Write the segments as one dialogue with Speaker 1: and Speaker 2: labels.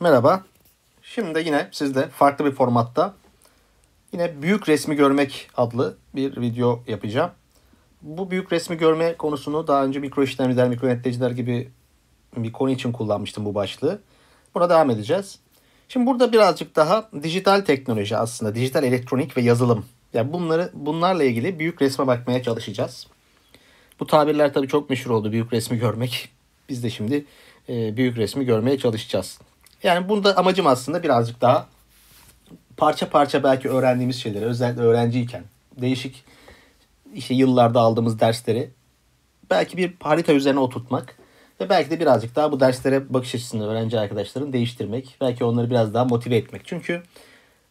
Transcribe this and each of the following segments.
Speaker 1: Merhaba. Şimdi yine sizle farklı bir formatta yine büyük resmi görmek adlı bir video yapacağım. Bu büyük resmi görme konusunu daha önce mikro işlemciler, mikro yöneticiler gibi bir konu için kullanmıştım bu başlığı. Buna devam edeceğiz. Şimdi burada birazcık daha dijital teknoloji aslında, dijital elektronik ve yazılım. Yani bunları bunlarla ilgili büyük resme bakmaya çalışacağız. Bu tabirler tabii çok meşhur oldu büyük resmi görmek. Biz de şimdi e, büyük resmi görmeye çalışacağız. Yani bunda amacım aslında birazcık daha parça parça belki öğrendiğimiz şeyleri özellikle öğrenciyken değişik işte yıllarda aldığımız dersleri belki bir harita üzerine oturtmak ve belki de birazcık daha bu derslere bakış açısını öğrenci arkadaşların değiştirmek. Belki onları biraz daha motive etmek. Çünkü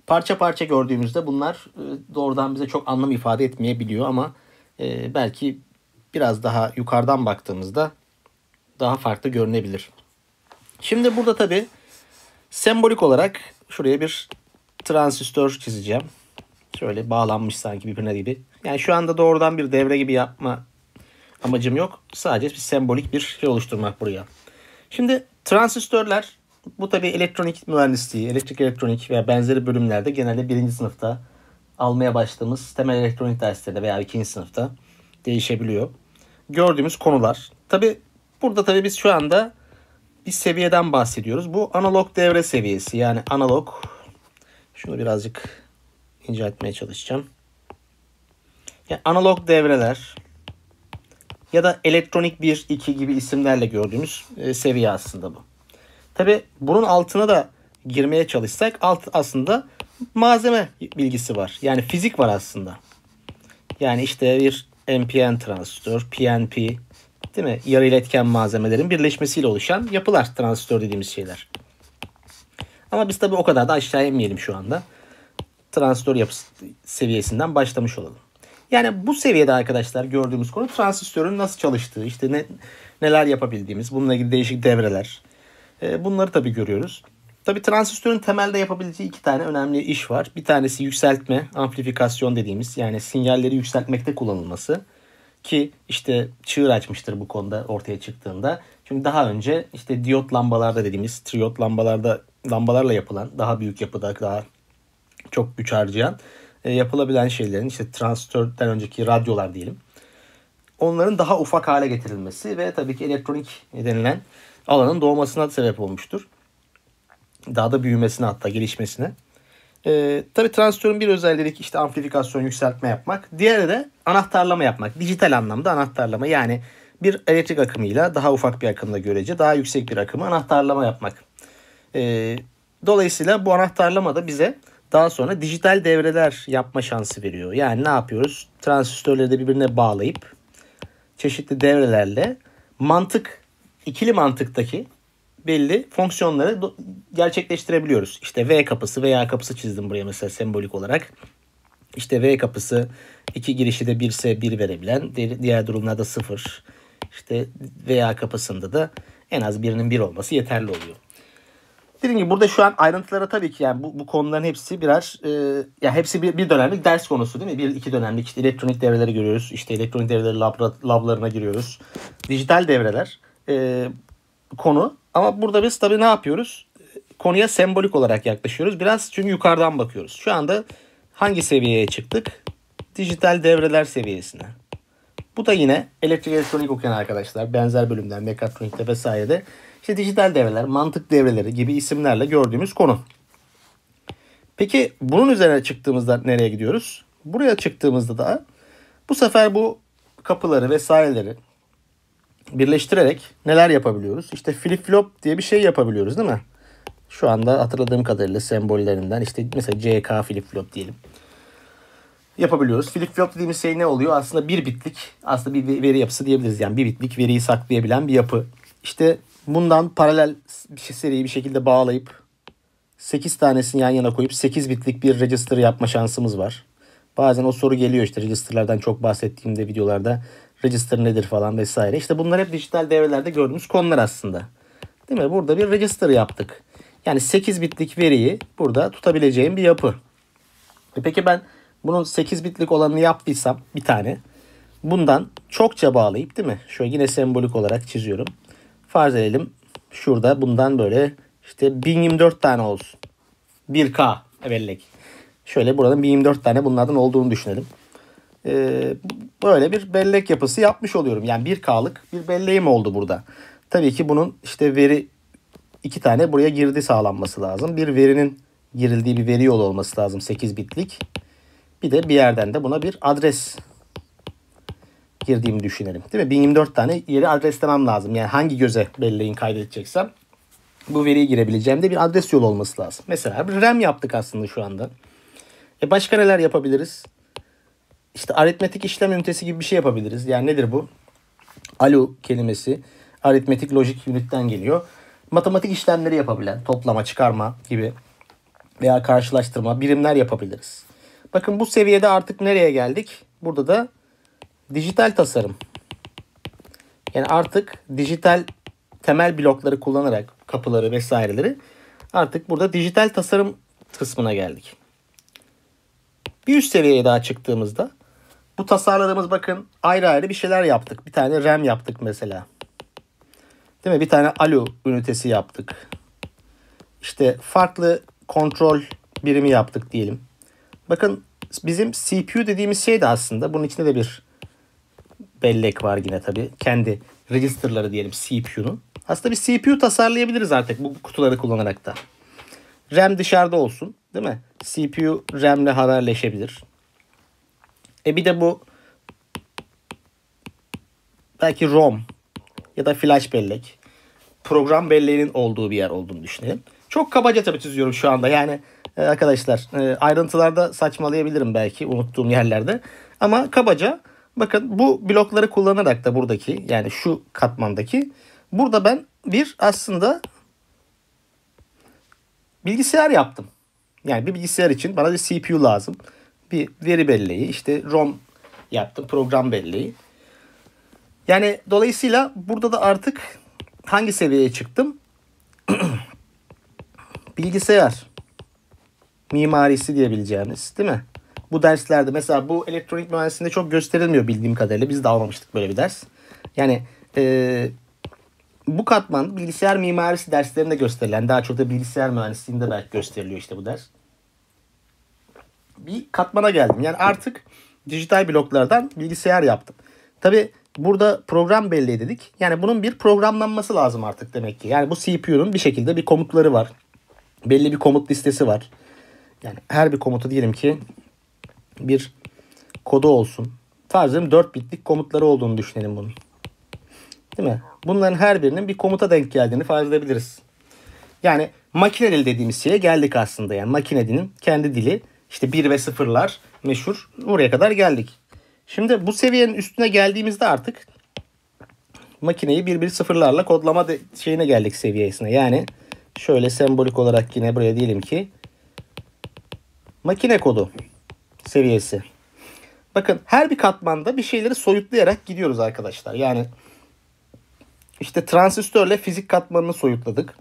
Speaker 1: parça parça gördüğümüzde bunlar e, doğrudan bize çok anlam ifade etmeyebiliyor ama e, belki biraz daha yukarıdan baktığımızda daha farklı görünebilir. Şimdi burada tabii Sembolik olarak şuraya bir transistör çizeceğim. Şöyle bağlanmış sanki birbirine gibi. Yani şu anda doğrudan bir devre gibi yapma amacım yok. Sadece bir sembolik bir şey oluşturmak buraya. Şimdi transistörler bu tabi elektronik mühendisliği, elektrik elektronik veya benzeri bölümlerde genelde birinci sınıfta almaya başladığımız temel elektronik derslerinde veya ikinci sınıfta değişebiliyor. Gördüğümüz konular. Tabi burada tabi biz şu anda bir seviyeden bahsediyoruz. Bu analog devre seviyesi. Yani analog şunu birazcık inceltmeye çalışacağım. Yani analog devreler ya da elektronik 1, 2 gibi isimlerle gördüğümüz e, seviye aslında bu. Tabi bunun altına da girmeye çalışsak alt aslında malzeme bilgisi var. Yani fizik var aslında. Yani işte bir NPN transistör, PNP, değil mi? Yarı iletken malzemelerin birleşmesiyle oluşan yapılar transistör dediğimiz şeyler. Ama biz tabii o kadar da aşağı inmeyelim şu anda. Transistör yapısı seviyesinden başlamış olalım. Yani bu seviyede arkadaşlar gördüğümüz konu transistörün nasıl çalıştığı, işte ne, neler yapabildiğimiz, bununla ilgili değişik devreler. E, bunları tabii görüyoruz. Tabii transistörün temelde yapabileceği iki tane önemli iş var. Bir tanesi yükseltme, amplifikasyon dediğimiz yani sinyalleri yükseltmekte kullanılması. Ki işte çığır açmıştır bu konuda ortaya çıktığında. Çünkü daha önce işte diyot lambalarda dediğimiz triyot lambalarda lambalarla yapılan daha büyük yapıda daha çok güç harcayan e, yapılabilen şeylerin işte transistörden önceki radyolar diyelim. Onların daha ufak hale getirilmesi ve tabii ki elektronik denilen alanın doğmasına sebep olmuştur. Daha da büyümesine hatta gelişmesine. E, tabii transistörün bir özelliği işte amplifikasyon, yükseltme yapmak. Diğeri de anahtarlama yapmak. Dijital anlamda anahtarlama. Yani bir elektrik akımıyla daha ufak bir akımda görece daha yüksek bir akımı anahtarlama yapmak. E, dolayısıyla bu anahtarlama da bize daha sonra dijital devreler yapma şansı veriyor. Yani ne yapıyoruz? Transistörleri de birbirine bağlayıp çeşitli devrelerle mantık, ikili mantıktaki belli fonksiyonları gerçekleştirebiliyoruz. İşte V kapısı veya kapısı çizdim buraya mesela sembolik olarak. İşte V kapısı iki girişi de 1 ise 1 verebilen, diğer durumlarda 0. İşte veya kapısında da en az birinin 1 olması yeterli oluyor. Dediğim gibi burada şu an ayrıntılara tabii ki yani bu, bu konuların hepsi birer e, ya hepsi bir, bir dönemlik ders konusu değil mi? Bir iki dönemlik işte elektronik devreleri görüyoruz. İşte elektronik devreleri labra, lablarına giriyoruz. Dijital devreler e, konu ama burada biz tabii ne yapıyoruz? Konuya sembolik olarak yaklaşıyoruz. Biraz çünkü yukarıdan bakıyoruz. Şu anda hangi seviyeye çıktık? Dijital devreler seviyesine. Bu da yine elektrik elektronik okuyan arkadaşlar benzer bölümler mekatronikte vesairede işte dijital devreler, mantık devreleri gibi isimlerle gördüğümüz konu. Peki bunun üzerine çıktığımızda nereye gidiyoruz? Buraya çıktığımızda da bu sefer bu kapıları vesaireleri birleştirerek neler yapabiliyoruz? İşte flip flop diye bir şey yapabiliyoruz değil mi? Şu anda hatırladığım kadarıyla sembollerinden işte mesela CK flip flop diyelim. Yapabiliyoruz. Flip flop dediğimiz şey ne oluyor? Aslında bir bitlik aslında bir veri yapısı diyebiliriz. Yani bir bitlik veriyi saklayabilen bir yapı. İşte bundan paralel bir şey seriyi bir şekilde bağlayıp 8 tanesini yan yana koyup 8 bitlik bir register yapma şansımız var. Bazen o soru geliyor işte registerlardan çok bahsettiğimde videolarda register nedir falan vesaire. İşte bunlar hep dijital devrelerde gördüğümüz konular aslında. Değil mi? Burada bir register yaptık. Yani 8 bitlik veriyi burada tutabileceğim bir yapı. E peki ben bunun 8 bitlik olanını yaptıysam bir tane bundan çokça bağlayıp değil mi? Şöyle yine sembolik olarak çiziyorum. Farz edelim şurada bundan böyle işte 1024 tane olsun. 1K bellek. Şöyle buradan 1024 tane bunlardan olduğunu düşünelim. Ee, böyle bir bellek yapısı yapmış oluyorum. Yani 1K'lık bir belleğim oldu burada. Tabii ki bunun işte veri iki tane buraya girdi sağlanması lazım. Bir verinin girildiği bir veri yolu olması lazım 8 bitlik. Bir de bir yerden de buna bir adres girdiğimi düşünelim. Değil mi? 1024 tane yeri adreslemem lazım. Yani hangi göze belleğin kaydedeceksem bu veriyi girebileceğim de bir adres yolu olması lazım. Mesela bir RAM yaptık aslında şu anda. E başka neler yapabiliriz? İşte aritmetik işlem ünitesi gibi bir şey yapabiliriz. Yani nedir bu? ALU kelimesi aritmetik lojik ünitten geliyor. Matematik işlemleri yapabilen, toplama, çıkarma gibi veya karşılaştırma birimler yapabiliriz. Bakın bu seviyede artık nereye geldik? Burada da dijital tasarım. Yani artık dijital temel blokları kullanarak kapıları vesaireleri artık burada dijital tasarım kısmına geldik. Bir üst seviyeye daha çıktığımızda bu tasarladığımız bakın ayrı ayrı bir şeyler yaptık. Bir tane RAM yaptık mesela. Değil mi? Bir tane ALU ünitesi yaptık. İşte farklı kontrol birimi yaptık diyelim. Bakın bizim CPU dediğimiz şey de aslında bunun içinde de bir bellek var yine tabii. Kendi registerları diyelim CPU'nun. Aslında bir CPU tasarlayabiliriz artık bu kutuları kullanarak da. RAM dışarıda olsun değil mi? CPU RAM'le haberleşebilir. E bir de bu belki ROM ya da flash bellek. Program belleğinin olduğu bir yer olduğunu düşünelim. Çok kabaca tabii çiziyorum şu anda. Yani e, arkadaşlar e, ayrıntılarda saçmalayabilirim belki unuttuğum yerlerde. Ama kabaca bakın bu blokları kullanarak da buradaki yani şu katmandaki burada ben bir aslında bilgisayar yaptım. Yani bir bilgisayar için bana bir CPU lazım. Bir veri belleği, işte ROM yaptım, program belleği. Yani dolayısıyla burada da artık hangi seviyeye çıktım? Bilgisayar mimarisi diyebileceğimiz değil mi? Bu derslerde mesela bu elektronik mühendisliğinde çok gösterilmiyor bildiğim kadarıyla. Biz de almamıştık böyle bir ders. Yani e, bu katman bilgisayar mimarisi derslerinde gösterilen daha çok da bilgisayar mühendisliğinde belki gösteriliyor işte bu ders. Bir katmana geldim. Yani artık dijital bloklardan bilgisayar yaptım. Tabi burada program belli dedik. Yani bunun bir programlanması lazım artık demek ki. Yani bu CPU'nun bir şekilde bir komutları var. Belli bir komut listesi var. Yani her bir komutu diyelim ki bir kodu olsun. Farzım 4 bitlik komutları olduğunu düşünelim bunun. Değil mi? Bunların her birinin bir komuta denk geldiğini farz edebiliriz. Yani makine dili dediğimiz şeye geldik aslında. Yani makine dilinin kendi dili işte 1 ve 0'lar meşhur. Oraya kadar geldik. Şimdi bu seviyenin üstüne geldiğimizde artık makineyi 1 1 sıfırlarla kodlama şeyine geldik seviyesine. Yani şöyle sembolik olarak yine buraya diyelim ki makine kodu seviyesi. Bakın her bir katmanda bir şeyleri soyutlayarak gidiyoruz arkadaşlar. Yani işte transistörle fizik katmanını soyutladık.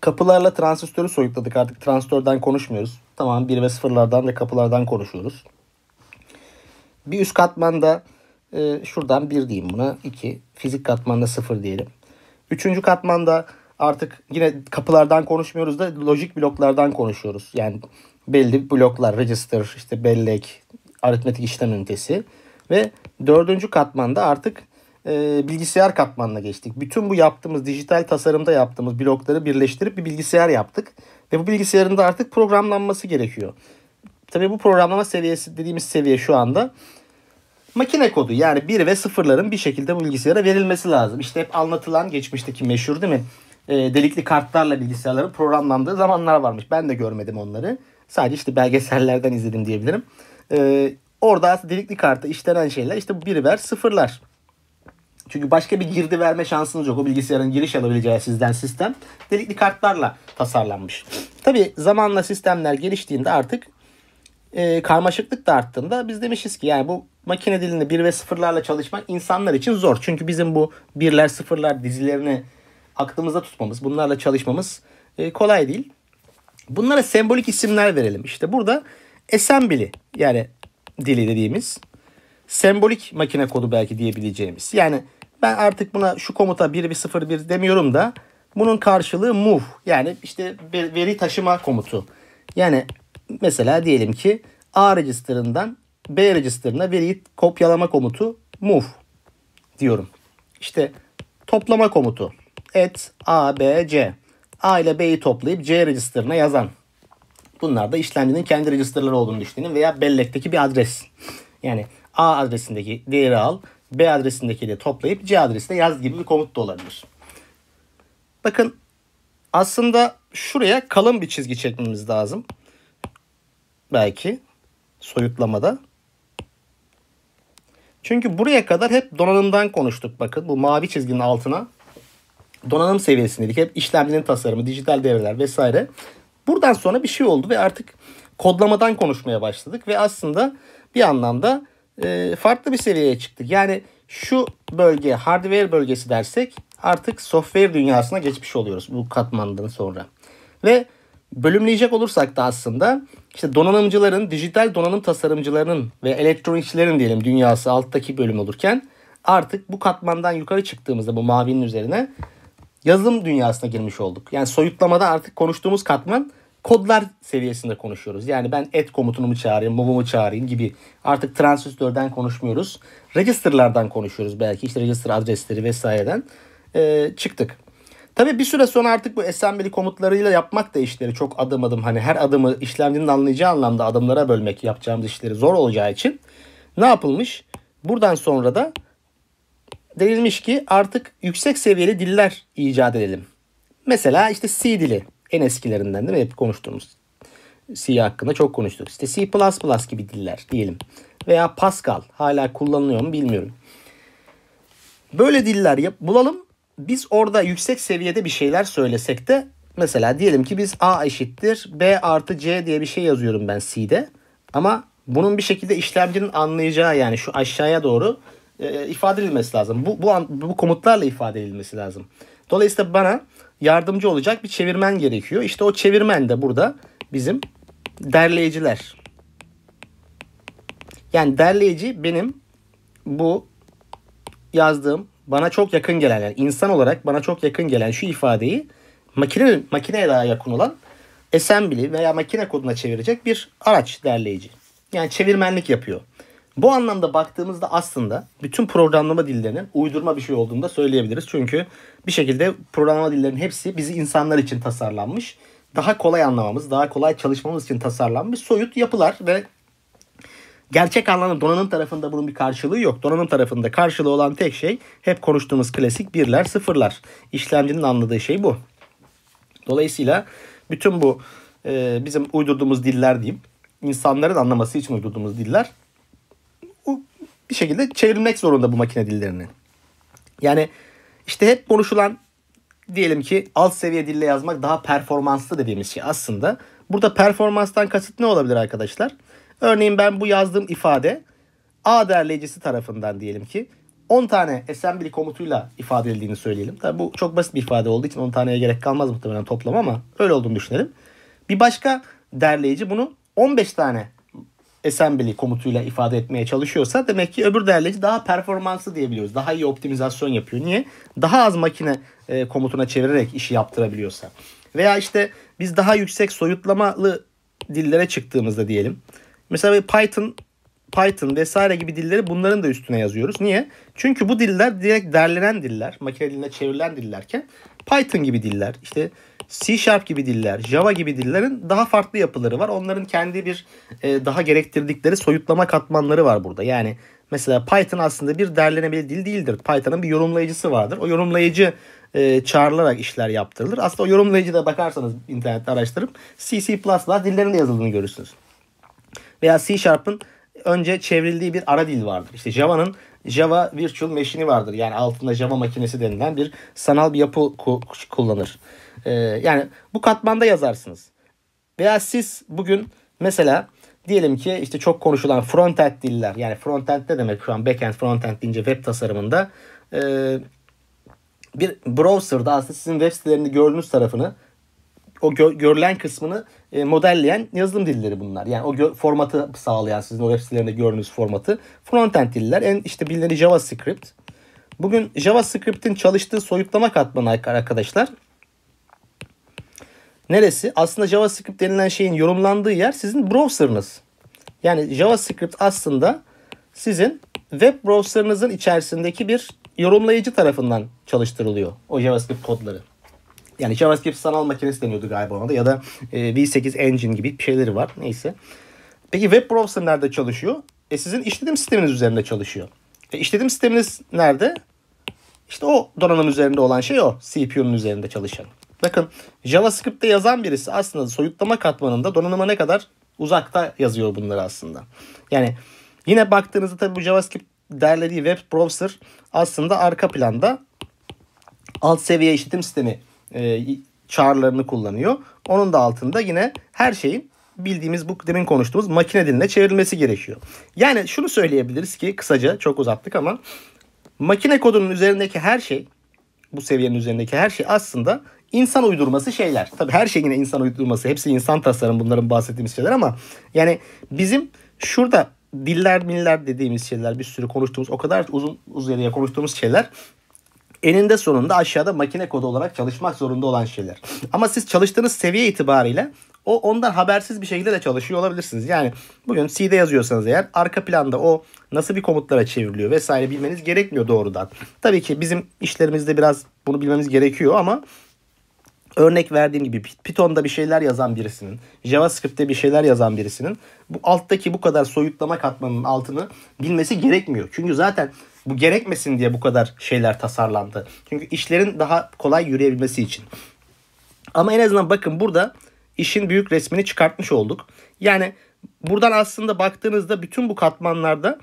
Speaker 1: Kapılarla transistörü soyutladık. Artık transistörden konuşmuyoruz. Tamam 1 ve 0'lardan ve kapılardan konuşuyoruz. Bir üst katmanda e, şuradan 1 diyeyim buna. 2. Fizik katmanda 0 diyelim. Üçüncü katmanda artık yine kapılardan konuşmuyoruz da lojik bloklardan konuşuyoruz. Yani belli bloklar, register, işte bellek, aritmetik işlem ünitesi. Ve dördüncü katmanda artık e, bilgisayar katmanına geçtik. Bütün bu yaptığımız dijital tasarımda yaptığımız blokları birleştirip bir bilgisayar yaptık. Ve bu bilgisayarın da artık programlanması gerekiyor. Tabii bu programlama seviyesi dediğimiz seviye şu anda makine kodu yani 1 ve 0'ların bir şekilde bu bilgisayara verilmesi lazım. İşte hep anlatılan geçmişteki meşhur değil mi? E, delikli kartlarla bilgisayarların programlandığı zamanlar varmış. Ben de görmedim onları. Sadece işte belgesellerden izledim diyebilirim. E, orada delikli kartta işlenen şeyler işte bir ver sıfırlar. Çünkü başka bir girdi verme şansınız yok. O bilgisayarın giriş alabileceği sizden sistem delikli kartlarla tasarlanmış. Tabi zamanla sistemler geliştiğinde artık e, karmaşıklık da arttığında biz demişiz ki yani bu makine dilinde bir ve sıfırlarla çalışmak insanlar için zor. Çünkü bizim bu birler sıfırlar dizilerini aklımızda tutmamız, bunlarla çalışmamız e, kolay değil. Bunlara sembolik isimler verelim. İşte burada assembly yani dili dediğimiz sembolik makine kodu belki diyebileceğimiz. Yani ben artık buna şu komuta 1 bir 0 1 demiyorum da Bunun karşılığı move yani işte veri taşıma komutu. Yani mesela diyelim ki A register'ından B register'ına veriyi kopyalama komutu move diyorum. İşte toplama komutu et A, B, C. A ile B'yi toplayıp C register'ına yazan. Bunlar da işlemcinin kendi register'ları olduğunu düşünün veya bellekteki bir adres. Yani A adresindeki değeri al, B adresindeki de toplayıp C adresine yaz gibi bir komut da olabilir. Bakın aslında şuraya kalın bir çizgi çekmemiz lazım. Belki soyutlamada. Çünkü buraya kadar hep donanımdan konuştuk bakın. Bu mavi çizginin altına donanım seviyesindeydik. Hep işlemcinin tasarımı, dijital devreler vesaire. Buradan sonra bir şey oldu ve artık kodlamadan konuşmaya başladık ve aslında bir anlamda e, farklı bir seviyeye çıktık. Yani şu bölge hardware bölgesi dersek artık software dünyasına geçmiş oluyoruz bu katmandan sonra. Ve bölümleyecek olursak da aslında işte donanımcıların, dijital donanım tasarımcılarının ve elektronikçilerin diyelim dünyası alttaki bölüm olurken artık bu katmandan yukarı çıktığımızda bu mavinin üzerine yazılım dünyasına girmiş olduk. Yani soyutlamada artık konuştuğumuz katman kodlar seviyesinde konuşuyoruz. Yani ben et komutunu mu çağırayım, move'umu çağırayım gibi artık transistörden konuşmuyoruz. Register'lardan konuşuyoruz belki. işte register adresleri vesaireden e, çıktık. Tabi bir süre sonra artık bu assembly komutlarıyla yapmak da işleri çok adım adım hani her adımı işlemcinin anlayacağı anlamda adımlara bölmek yapacağımız işleri zor olacağı için ne yapılmış? Buradan sonra da denilmiş ki artık yüksek seviyeli diller icat edelim. Mesela işte C dili en eskilerinden değil mi? Hep konuştuğumuz C hakkında çok konuştuk. İşte C++ gibi diller diyelim. Veya Pascal hala kullanılıyor mu bilmiyorum. Böyle diller yap bulalım. Biz orada yüksek seviyede bir şeyler söylesek de mesela diyelim ki biz A eşittir B artı C diye bir şey yazıyorum ben C'de. Ama bunun bir şekilde işlemcinin anlayacağı yani şu aşağıya doğru e, ifade edilmesi lazım. Bu, bu, bu komutlarla ifade edilmesi lazım. Dolayısıyla bana yardımcı olacak bir çevirmen gerekiyor. İşte o çevirmen de burada bizim derleyiciler. Yani derleyici benim bu yazdığım bana çok yakın gelen yani insan olarak bana çok yakın gelen şu ifadeyi makine makineye daha yakın olan assembly veya makine koduna çevirecek bir araç derleyici. Yani çevirmenlik yapıyor. Bu anlamda baktığımızda aslında bütün programlama dillerinin uydurma bir şey olduğunu da söyleyebiliriz. Çünkü bir şekilde programlama dillerinin hepsi bizi insanlar için tasarlanmış. Daha kolay anlamamız, daha kolay çalışmamız için tasarlanmış soyut yapılar ve gerçek anlamda donanım tarafında bunun bir karşılığı yok. Donanım tarafında karşılığı olan tek şey hep konuştuğumuz klasik birler, sıfırlar. İşlemcinin anladığı şey bu. Dolayısıyla bütün bu e, bizim uydurduğumuz diller diyeyim, insanların anlaması için uydurduğumuz diller bir şekilde çevrilmek zorunda bu makine dillerini. Yani işte hep konuşulan diyelim ki alt seviye dille yazmak daha performanslı dediğimiz şey aslında. Burada performanstan kasıt ne olabilir arkadaşlar? Örneğin ben bu yazdığım ifade A derleyicisi tarafından diyelim ki 10 tane assembly komutuyla ifade edildiğini söyleyelim. Tabi bu çok basit bir ifade olduğu için 10 taneye gerek kalmaz muhtemelen toplam ama öyle olduğunu düşünelim. Bir başka derleyici bunu 15 tane assembly komutuyla ifade etmeye çalışıyorsa demek ki öbür derleyici daha performanslı diyebiliyoruz. Daha iyi optimizasyon yapıyor. Niye? Daha az makine e, komutuna çevirerek işi yaptırabiliyorsa. Veya işte biz daha yüksek soyutlamalı dillere çıktığımızda diyelim. Mesela Python Python vesaire gibi dilleri bunların da üstüne yazıyoruz. Niye? Çünkü bu diller direkt derlenen diller, makine diline çevrilen dillerken Python gibi diller, işte C Sharp gibi diller, Java gibi dillerin daha farklı yapıları var. Onların kendi bir e, daha gerektirdikleri soyutlama katmanları var burada. Yani mesela Python aslında bir derlenebilir dil değildir. Python'ın bir yorumlayıcısı vardır. O yorumlayıcı e, çağrılarak işler yaptırılır. Aslında o yorumlayıcıda bakarsanız internette araştırıp C, C++ dillerinde yazıldığını görürsünüz. Veya C Sharp'ın önce çevrildiği bir ara dil vardır. İşte Java'nın Java Virtual Machine'i vardır. Yani altında Java makinesi denilen bir sanal bir yapı kullanır. Ee, yani bu katmanda yazarsınız. Veya siz bugün mesela diyelim ki işte çok konuşulan frontend diller yani frontend ne demek şu an backend frontend deyince web tasarımında e, bir browser'da aslında sizin web sitelerinde gördüğünüz tarafını o gö- görülen kısmını e, modelleyen yazılım dilleri bunlar. Yani o gö- formatı sağlayan sizin o web sitelerinde gördüğünüz formatı frontend diller. En işte bilineni JavaScript. Bugün JavaScript'in çalıştığı soyutlama katmanı arkadaşlar neresi? Aslında JavaScript denilen şeyin yorumlandığı yer sizin browser'ınız. Yani JavaScript aslında sizin web browser'ınızın içerisindeki bir yorumlayıcı tarafından çalıştırılıyor o JavaScript kodları. Yani JavaScript sanal makinesi deniyordu galiba ona da ya da e, V8 Engine gibi şeyleri var. Neyse. Peki web browser nerede çalışıyor? E sizin işletim sisteminiz üzerinde çalışıyor. E işletim sisteminiz nerede? İşte o donanım üzerinde olan şey o. CPU'nun üzerinde çalışan. Bakın JavaScript'te yazan birisi aslında soyutlama katmanında donanıma ne kadar uzakta yazıyor bunları aslında. Yani yine baktığınızda tabii bu JavaScript derlediği web browser aslında arka planda alt seviye işletim sistemi e, çağrılarını kullanıyor. Onun da altında yine her şeyin bildiğimiz bu demin konuştuğumuz makine diline çevrilmesi gerekiyor. Yani şunu söyleyebiliriz ki kısaca çok uzattık ama makine kodunun üzerindeki her şey bu seviyenin üzerindeki her şey aslında insan uydurması şeyler. Tabii her şey insan uydurması. Hepsi insan tasarım bunların bahsettiğimiz şeyler ama yani bizim şurada diller miller dediğimiz şeyler bir sürü konuştuğumuz o kadar uzun uzadıya konuştuğumuz şeyler eninde sonunda aşağıda makine kodu olarak çalışmak zorunda olan şeyler. Ama siz çalıştığınız seviye itibariyle o ondan habersiz bir şekilde de çalışıyor olabilirsiniz. Yani bugün C'de yazıyorsanız eğer arka planda o nasıl bir komutlara çevriliyor vesaire bilmeniz gerekmiyor doğrudan. Tabii ki bizim işlerimizde biraz bunu bilmemiz gerekiyor ama örnek verdiğim gibi Python'da bir şeyler yazan birisinin, JavaScript'te bir şeyler yazan birisinin bu alttaki bu kadar soyutlama katmanının altını bilmesi gerekmiyor. Çünkü zaten bu gerekmesin diye bu kadar şeyler tasarlandı. Çünkü işlerin daha kolay yürüyebilmesi için. Ama en azından bakın burada işin büyük resmini çıkartmış olduk. Yani buradan aslında baktığınızda bütün bu katmanlarda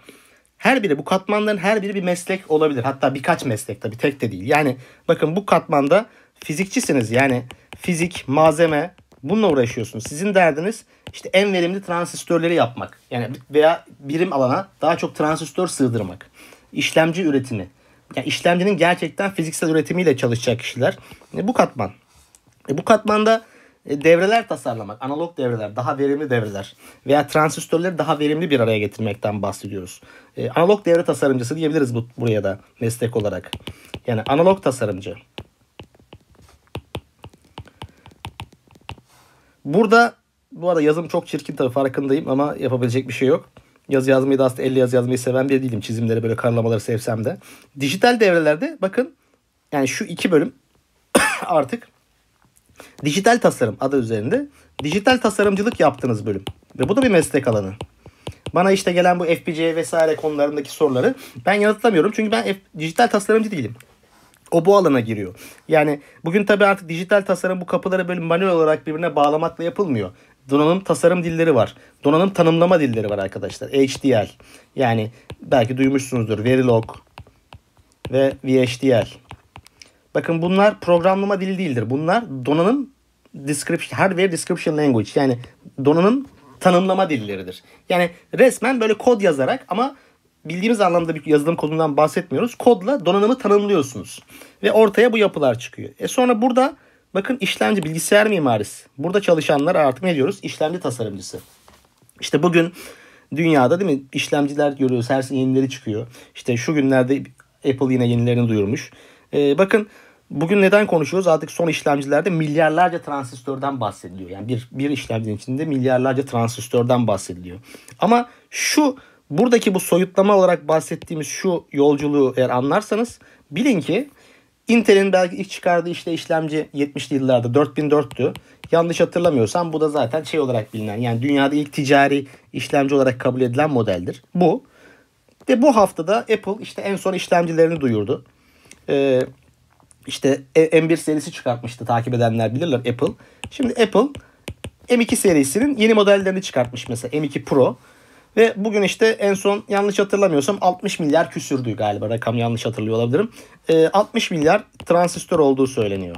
Speaker 1: her biri bu katmanların her biri bir meslek olabilir. Hatta birkaç meslek tabii tek de değil. Yani bakın bu katmanda fizikçisiniz. Yani fizik, malzeme bununla uğraşıyorsunuz. Sizin derdiniz işte en verimli transistörleri yapmak. Yani veya birim alana daha çok transistör sığdırmak. İşlemci üretimi. Yani işlemcinin gerçekten fiziksel üretimiyle çalışacak kişiler. E, bu katman. E, bu katmanda e, devreler tasarlamak, analog devreler, daha verimli devreler veya transistörleri daha verimli bir araya getirmekten bahsediyoruz. E, analog devre tasarımcısı diyebiliriz bu, buraya da meslek olarak. Yani analog tasarımcı. Burada bu arada yazım çok çirkin tabii farkındayım ama yapabilecek bir şey yok. Yazı yazmayı da aslında elle yazı yazmayı seven bir değilim. Çizimleri böyle karalamaları sevsem de. Dijital devrelerde bakın yani şu iki bölüm artık dijital tasarım adı üzerinde dijital tasarımcılık yaptığınız bölüm. Ve bu da bir meslek alanı. Bana işte gelen bu FPGA vesaire konularındaki soruları ben yanıtlamıyorum. Çünkü ben F- dijital tasarımcı değilim. O bu alana giriyor. Yani bugün tabii artık dijital tasarım bu kapıları böyle manuel olarak birbirine bağlamakla yapılmıyor. Donanım tasarım dilleri var. Donanım tanımlama dilleri var arkadaşlar. HDL. Yani belki duymuşsunuzdur. Verilog ve VHDL. Bakın bunlar programlama dili değildir. Bunlar donanım description, hardware description language. Yani donanım tanımlama dilleridir. Yani resmen böyle kod yazarak ama bildiğimiz anlamda bir yazılım kodundan bahsetmiyoruz. Kodla donanımı tanımlıyorsunuz. Ve ortaya bu yapılar çıkıyor. E sonra burada bakın işlemci bilgisayar mimarisi. Burada çalışanlar artık ne diyoruz? İşlemci tasarımcısı. İşte bugün dünyada değil mi işlemciler görüyoruz. Her şey yenileri çıkıyor. İşte şu günlerde Apple yine yenilerini duyurmuş. Ee, bakın bugün neden konuşuyoruz? Artık son işlemcilerde milyarlarca transistörden bahsediliyor. Yani bir, bir işlemcinin içinde milyarlarca transistörden bahsediliyor. Ama şu buradaki bu soyutlama olarak bahsettiğimiz şu yolculuğu eğer anlarsanız bilin ki Intel'in belki ilk çıkardığı işte işlemci 70'li yıllarda 4004'tü. Yanlış hatırlamıyorsam bu da zaten şey olarak bilinen yani dünyada ilk ticari işlemci olarak kabul edilen modeldir. Bu. Ve bu haftada Apple işte en son işlemcilerini duyurdu. Ee, işte M1 serisi çıkartmıştı takip edenler bilirler Apple. Şimdi Apple M2 serisinin yeni modellerini çıkartmış mesela M2 Pro. Ve bugün işte en son yanlış hatırlamıyorsam 60 milyar küsürdü galiba rakam yanlış hatırlıyor olabilirim. E, 60 milyar transistör olduğu söyleniyor.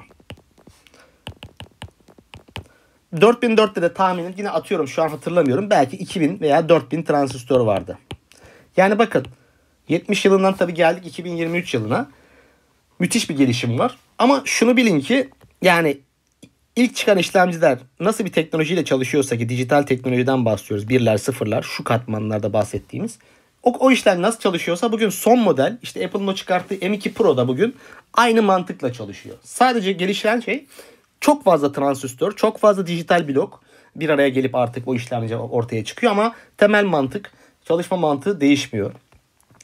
Speaker 1: 4004'te de tahminim yine atıyorum şu an hatırlamıyorum. Belki 2000 veya 4000 transistör vardı. Yani bakın 70 yılından tabii geldik 2023 yılına. Müthiş bir gelişim var. Ama şunu bilin ki yani ilk çıkan işlemciler nasıl bir teknolojiyle çalışıyorsa ki dijital teknolojiden bahsediyoruz. Birler, sıfırlar, şu katmanlarda bahsettiğimiz. O, o işlem nasıl çalışıyorsa bugün son model işte Apple'ın o çıkarttığı M2 Pro da bugün aynı mantıkla çalışıyor. Sadece gelişen şey çok fazla transistör, çok fazla dijital blok bir araya gelip artık o işlemci ortaya çıkıyor ama temel mantık, çalışma mantığı değişmiyor.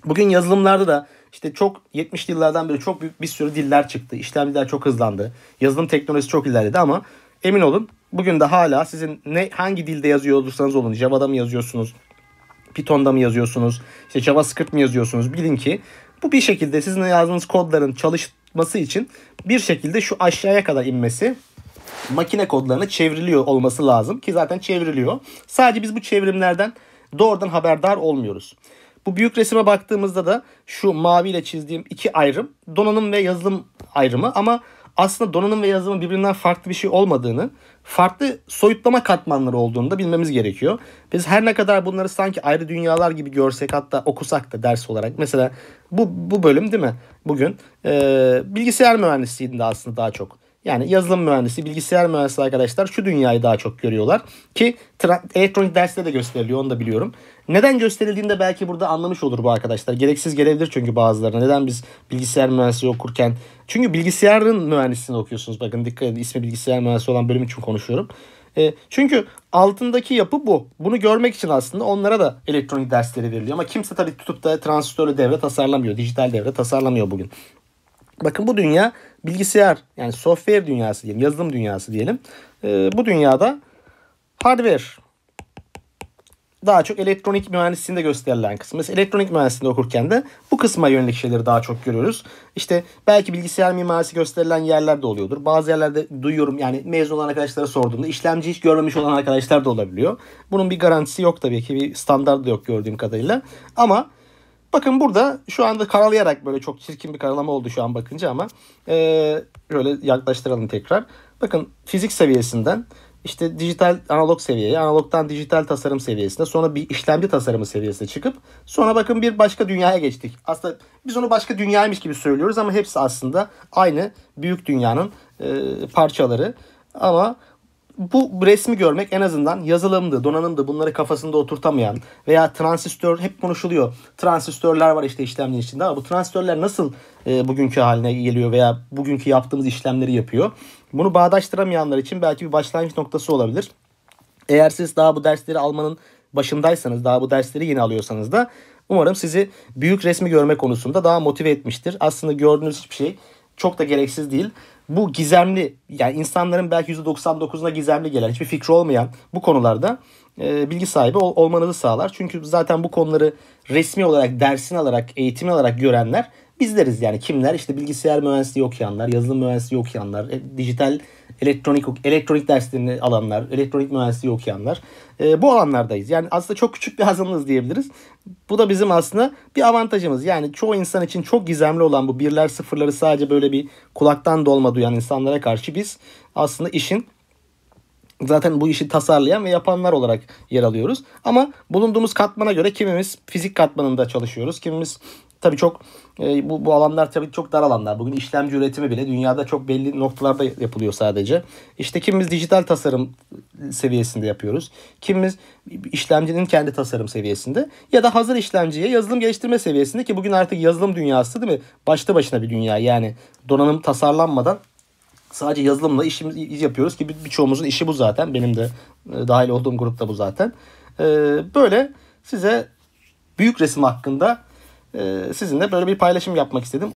Speaker 1: Bugün yazılımlarda da işte çok 70'li yıllardan beri çok büyük bir sürü diller çıktı. İşlemciler çok hızlandı. Yazılım teknolojisi çok ilerledi ama emin olun bugün de hala sizin ne hangi dilde yazıyor olursanız olun Java'da mı yazıyorsunuz, Python'da mı yazıyorsunuz, işte JavaScript mi yazıyorsunuz bilin ki bu bir şekilde sizin yazdığınız kodların çalışması için bir şekilde şu aşağıya kadar inmesi makine kodlarına çevriliyor olması lazım ki zaten çevriliyor. Sadece biz bu çevrimlerden doğrudan haberdar olmuyoruz. Bu büyük resime baktığımızda da şu maviyle çizdiğim iki ayrım donanım ve yazılım ayrımı ama aslında donanım ve yazılımın birbirinden farklı bir şey olmadığını, farklı soyutlama katmanları olduğunu da bilmemiz gerekiyor. Biz her ne kadar bunları sanki ayrı dünyalar gibi görsek hatta okusak da ders olarak. Mesela bu, bu bölüm değil mi? Bugün e, bilgisayar mühendisliğinde aslında daha çok. Yani yazılım mühendisi, bilgisayar mühendisi arkadaşlar şu dünyayı daha çok görüyorlar. Ki elektronik derste de gösteriliyor onu da biliyorum. Neden gösterildiğini de belki burada anlamış olur bu arkadaşlar. Gereksiz gelebilir çünkü bazılarına. Neden biz bilgisayar mühendisliği okurken. Çünkü bilgisayarın mühendisliğini okuyorsunuz. Bakın dikkat edin ismi bilgisayar mühendisi olan bölüm için konuşuyorum. E, çünkü altındaki yapı bu. Bunu görmek için aslında onlara da elektronik dersleri veriliyor. Ama kimse tabii tutup da transistörlü devre tasarlamıyor. Dijital devre tasarlamıyor bugün. Bakın bu dünya bilgisayar yani software dünyası diyelim, yazılım dünyası diyelim. E, bu dünyada hardware daha çok elektronik mühendisliğinde gösterilen kısım. Mesela elektronik mühendisliğinde okurken de bu kısma yönelik şeyleri daha çok görüyoruz. İşte belki bilgisayar mimarisi gösterilen yerler de oluyordur. Bazı yerlerde duyuyorum yani mezun olan arkadaşlara sorduğumda işlemci hiç görmemiş olan arkadaşlar da olabiliyor. Bunun bir garantisi yok tabii ki bir standart da yok gördüğüm kadarıyla. Ama Bakın burada şu anda karalayarak böyle çok çirkin bir karalama oldu şu an bakınca ama ee, şöyle yaklaştıralım tekrar. Bakın fizik seviyesinden işte dijital analog seviyeye, analogdan dijital tasarım seviyesine, sonra bir işlemci tasarımı seviyesine çıkıp sonra bakın bir başka dünyaya geçtik. Aslında biz onu başka dünyaymış gibi söylüyoruz ama hepsi aslında aynı büyük dünyanın e, parçaları. Ama bu resmi görmek en azından yazılımdı, donanımdı bunları kafasında oturtamayan veya transistör hep konuşuluyor. Transistörler var işte işlemcinin içinde ama bu transistörler nasıl e, bugünkü haline geliyor veya bugünkü yaptığımız işlemleri yapıyor? Bunu bağdaştıramayanlar için belki bir başlangıç noktası olabilir. Eğer siz daha bu dersleri almanın başındaysanız, daha bu dersleri yeni alıyorsanız da umarım sizi büyük resmi görme konusunda daha motive etmiştir. Aslında gördüğünüz hiçbir şey çok da gereksiz değil bu gizemli yani insanların belki %99'una gizemli gelen hiçbir fikri olmayan bu konularda e, bilgi sahibi ol, olmanızı sağlar. Çünkü zaten bu konuları resmi olarak dersini alarak eğitim alarak görenler bizleriz yani kimler işte bilgisayar mühendisliği okuyanlar, yazılım mühendisliği okuyanlar, e, dijital elektronik elektronik derslerini alanlar, elektronik mühendisliği okuyanlar e, bu alanlardayız. Yani aslında çok küçük bir azınlığız diyebiliriz. Bu da bizim aslında bir avantajımız. Yani çoğu insan için çok gizemli olan bu birler sıfırları sadece böyle bir kulaktan dolma duyan insanlara karşı biz aslında işin zaten bu işi tasarlayan ve yapanlar olarak yer alıyoruz. Ama bulunduğumuz katmana göre kimimiz fizik katmanında çalışıyoruz. Kimimiz tabii çok e, bu, bu alanlar tabii çok dar alanlar. Bugün işlemci üretimi bile dünyada çok belli noktalarda yapılıyor sadece. İşte kimimiz dijital tasarım seviyesinde yapıyoruz. Kimimiz işlemcinin kendi tasarım seviyesinde ya da hazır işlemciye yazılım geliştirme seviyesinde ki bugün artık yazılım dünyası değil mi? Başta başına bir dünya yani donanım tasarlanmadan sadece yazılımla işimizi yapıyoruz ki birçoğumuzun işi bu zaten. Benim de e, dahil olduğum grupta bu zaten. E, böyle size büyük resim hakkında sizinle böyle bir paylaşım yapmak istedim.